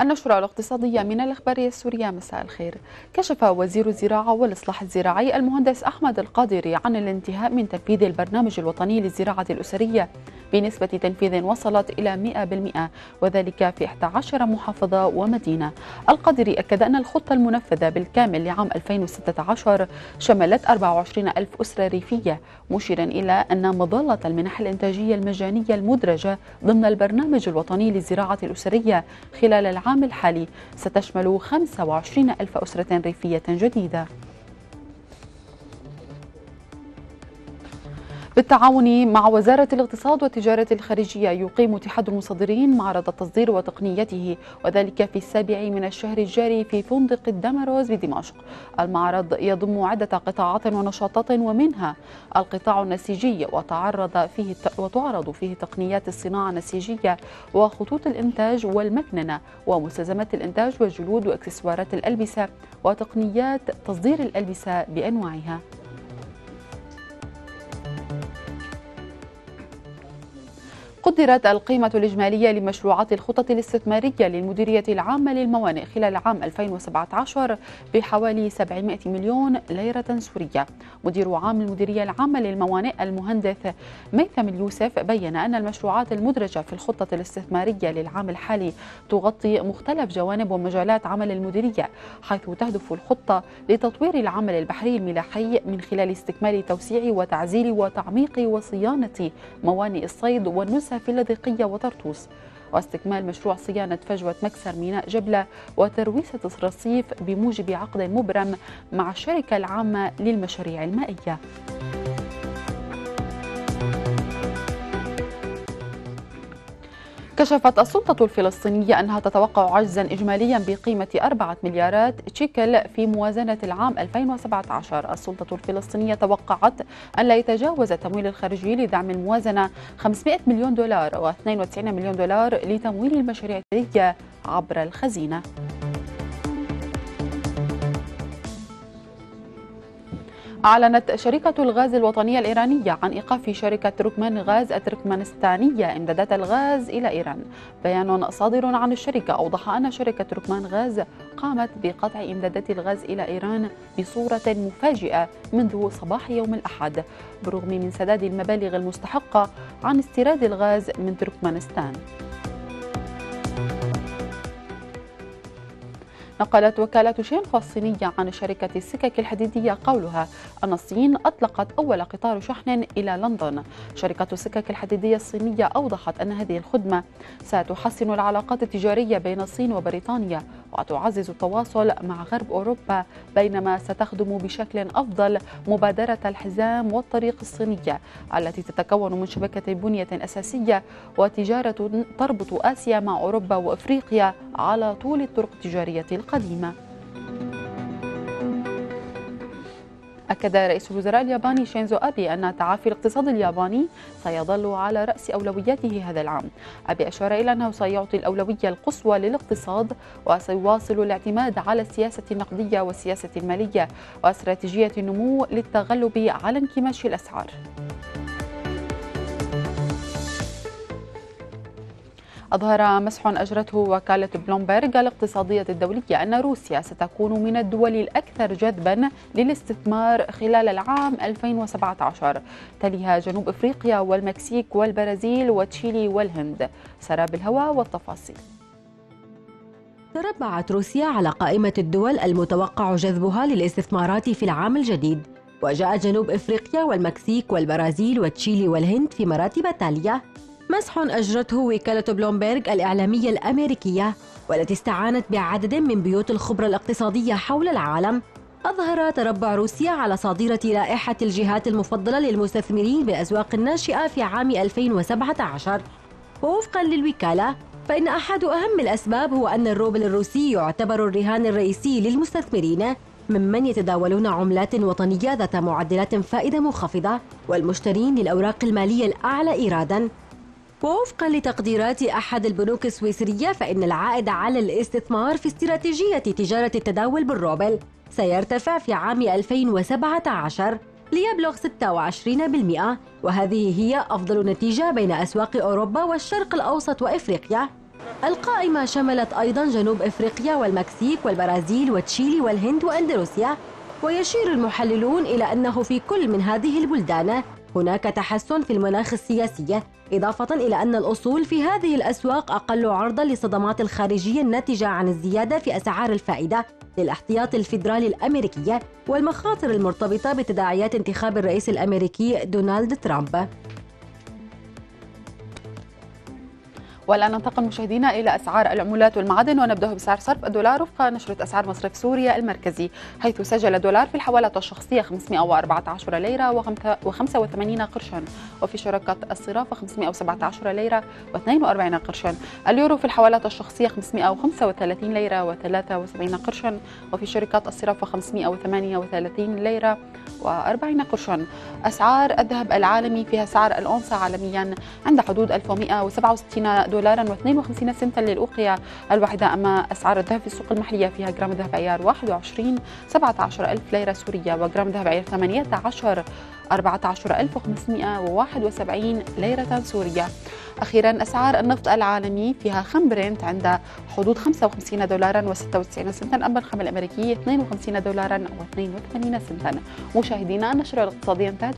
النشرة الاقتصادية من الإخبارية السورية مساء الخير. كشف وزير الزراعة والإصلاح الزراعي المهندس أحمد القادري عن الانتهاء من تنفيذ البرنامج الوطني للزراعة الأسرية. بنسبة تنفيذ وصلت إلى 100% وذلك في 11 محافظة ومدينة. القادري أكد أن الخطة المنفذة بالكامل لعام 2016 شملت 24 ألف أسرة ريفية مشيرا إلى أن مظلة المنح الإنتاجية المجانية المدرجة ضمن البرنامج الوطني للزراعة الأسرية خلال العام الحالي. ستشمل 25 ألف أسرة ريفية جديدة. بالتعاون مع وزارة الاقتصاد والتجارة الخارجية يقيم اتحاد المصدرين معرض التصدير وتقنيته وذلك في السابع من الشهر الجاري في فندق الدمروز بدمشق. المعرض يضم عدة قطاعات ونشاطات ومنها القطاع النسيجي وتعرض فيه وتعرض فيه تقنيات الصناعة النسيجية وخطوط الإنتاج والمكننة ومستلزمات الإنتاج وجلود وإكسسوارات الألبسة وتقنيات تصدير الألبسة بأنواعها. قدرت القيمة الإجمالية لمشروعات الخطط الاستثمارية للمديرية العامة للموانئ خلال عام 2017 بحوالي 700 مليون ليرة سورية. مدير عام المديرية العامة للموانئ المهندس ميثم اليوسف بين أن المشروعات المدرجة في الخطة الاستثمارية للعام الحالي تغطي مختلف جوانب ومجالات عمل المديرية حيث تهدف الخطة لتطوير العمل البحري الملاحي من خلال استكمال توسيع وتعزير وتعميق وصيانة موانئ الصيد والنزهة في اللاذقية وطرطوس. واستكمال مشروع صيانة فجوة مكسر ميناء جبلة وترويسة الرصيف بموجب عقد مبرم مع الشركة العامة للمشاريع المائية. كشفت السلطة الفلسطينية أنها تتوقع عجزا إجماليا بقيمة أربعة مليارات شيكل في موازنة العام 2017 السلطة الفلسطينية توقعت أن لا يتجاوز التمويل الخارجي لدعم الموازنة 500 مليون دولار و92 مليون دولار لتمويل المشاريع التجارية عبر الخزينة. أعلنت شركة الغاز الوطنية الإيرانية عن إيقاف شركة تركمان غاز التركمانستانية إمدادات الغاز إلى إيران. بيان صادر عن الشركة أوضح أن شركة تركمان غاز قامت بقطع إمدادات الغاز إلى إيران بصورة مفاجئة منذ صباح يوم الأحد بالرغم من سداد المبالغ المستحقة عن استيراد الغاز من تركمانستان. نقلت وكالة شينخو الصينية عن شركة السكك الحديدية قولها أن الصين أطلقت أول قطار شحن إلى لندن. شركة السكك الحديدية الصينية أوضحت أن هذه الخدمة ستحسن العلاقات التجارية بين الصين وبريطانيا وتعزز التواصل مع غرب أوروبا بينما ستخدم بشكل أفضل مبادرة الحزام والطريق الصينية التي تتكون من شبكة بنية أساسية وتجارة تربط آسيا مع أوروبا وأفريقيا على طول الطرق التجارية القديمة. أكد رئيس الوزراء الياباني شينزو أبي أن تعافي الاقتصاد الياباني سيظل على رأس أولوياته هذا العام. أبي أشار إلى أنه سيعطي الأولوية القصوى للاقتصاد وسيواصل الاعتماد على السياسة النقدية والسياسة المالية واستراتيجية النمو للتغلب على انكماش الأسعار. أظهر مسح أجرته وكالة بلومبرغ الاقتصادية الدولية أن روسيا ستكون من الدول الأكثر جذبا للاستثمار خلال العام 2017 تليها جنوب إفريقيا والمكسيك والبرازيل وتشيلي والهند. سراب الهواء والتفاصيل. تربعت روسيا على قائمة الدول المتوقع جذبها للاستثمارات في العام الجديد. وجاء جنوب إفريقيا والمكسيك والبرازيل وتشيلي والهند في مراتب تالية. مسح أجرته وكالة بلومبيرغ الإعلامية الأمريكية والتي استعانت بعدد من بيوت الخبرة الاقتصادية حول العالم. أظهر تربع روسيا على صادرة لائحة الجهات المفضلة للمستثمرين بالأسواق الناشئة في عام 2017 ووفقا للوكالة فإن أحد أهم الأسباب هو أن الروبل الروسي يعتبر الرهان الرئيسي للمستثمرين ممن يتداولون عملات وطنية ذات معدلات فائدة منخفضة والمشترين للأوراق المالية الأعلى إيرادا. ووفقا لتقديرات أحد البنوك السويسرية فإن العائد على الاستثمار في استراتيجية تجارة التداول بالروبل سيرتفع في عام 2017 ليبلغ 26% وهذه هي أفضل نتيجة بين أسواق أوروبا والشرق الأوسط وإفريقيا. القائمة شملت أيضا جنوب إفريقيا والمكسيك والبرازيل وتشيلي والهند وأندونيسيا ويشير المحللون إلى أنه في كل من هذه البلدان هناك تحسن في المناخ السياسي إضافة إلى أن الأصول في هذه الأسواق أقل عرضا للصدمات الخارجية الناتجة عن الزيادة في أسعار الفائدة للاحتياط الفيدرالي الأمريكي والمخاطر المرتبطة بتداعيات انتخاب الرئيس الأمريكي دونالد ترامب. والآن ننتقل مشاهدينا إلى أسعار العملات والمعادن ونبدأ بسعر صرف الدولار وفق نشرة أسعار مصرف سوريا المركزي حيث سجل الدولار في الحوالات الشخصية 514 ليرة و85 قرشا وفي شركة الصرافة 517 ليرة و42 قرشا اليورو في الحوالات الشخصية 535 ليرة و73 قرشا وفي شركات الصرافة 538 ليرة و40 قرشا. أسعار الذهب العالمي فيها سعر الأونصة عالميا عند حدود 1167 دولارا و52 سنتا للأوقية الواحدة. أما أسعار الذهب في السوق المحلية فيها جرام ذهب عيار 21 17000 ليرة سورية وجرام ذهب عيار 18 14571 ليرة سورية. أخيرا أسعار النفط العالمي فيها خام برنت عند حدود 55 دولارا و96 سنتا أما الخام الأمريكي 52 دولارا و82 سنتا. مشاهدينا النشرة الاقتصادية انتهت.